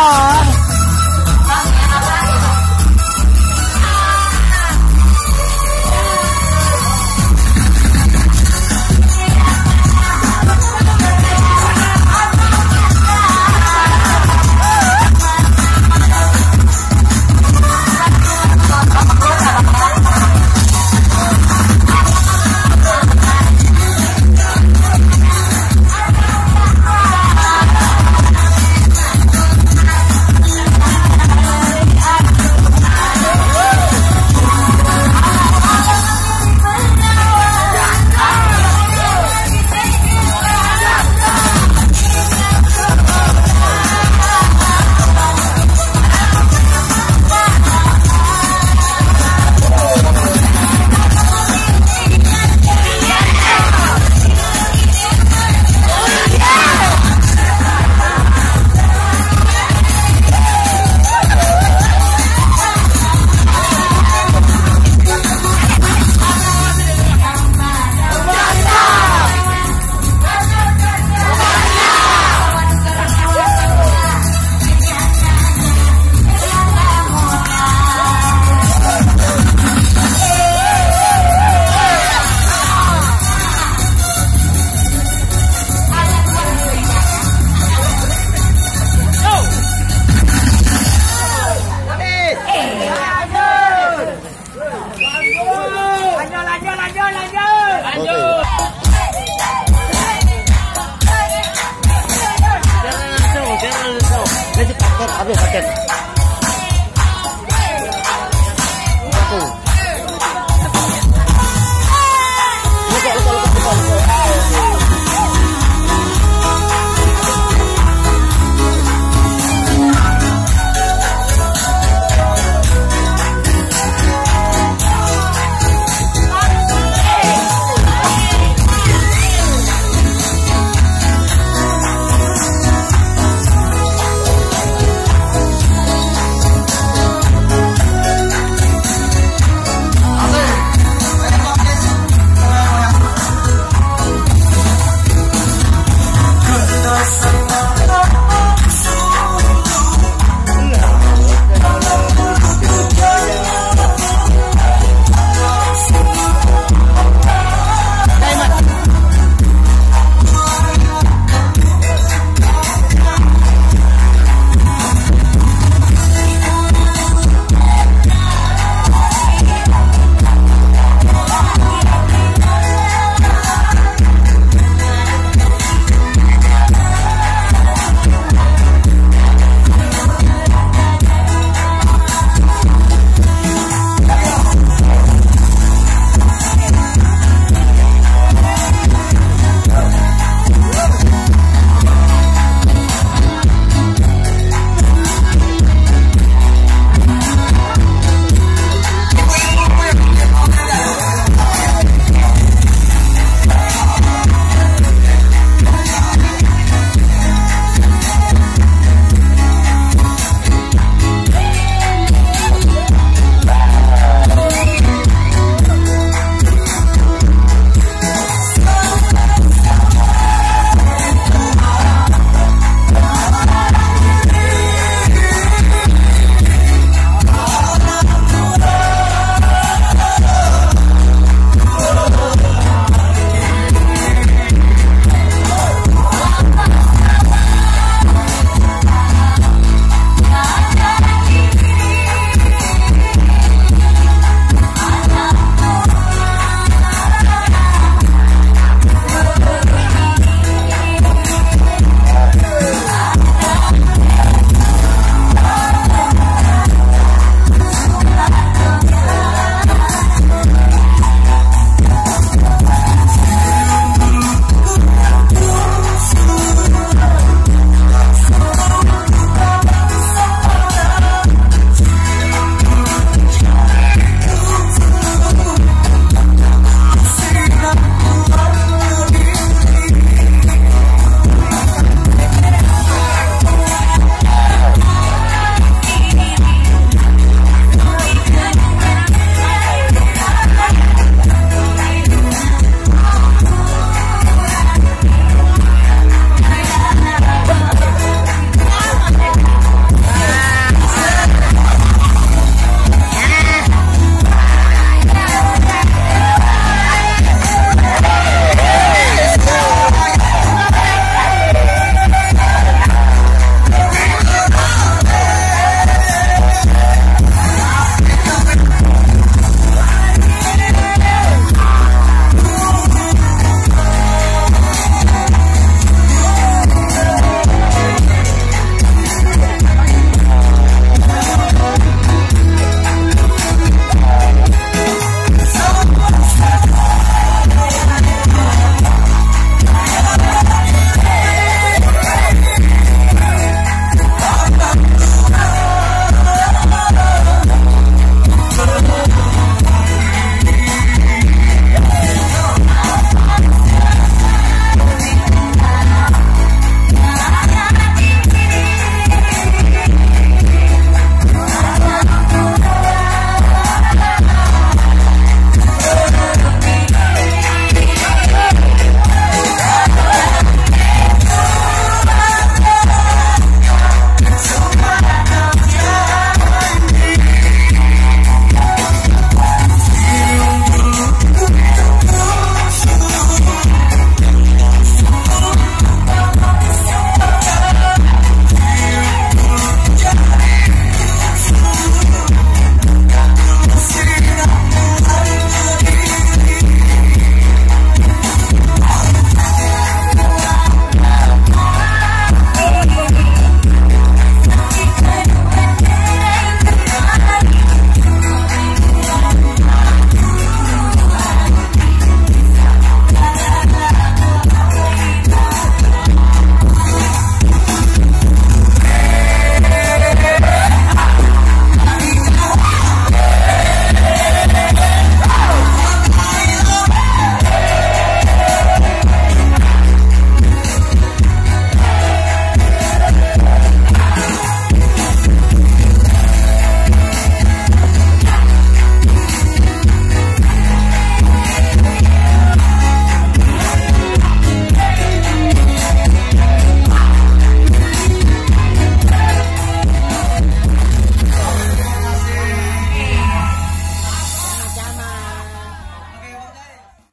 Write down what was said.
Bye.